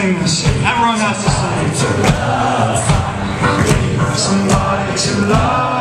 sing this. Everyone has to sing. Somebody to love.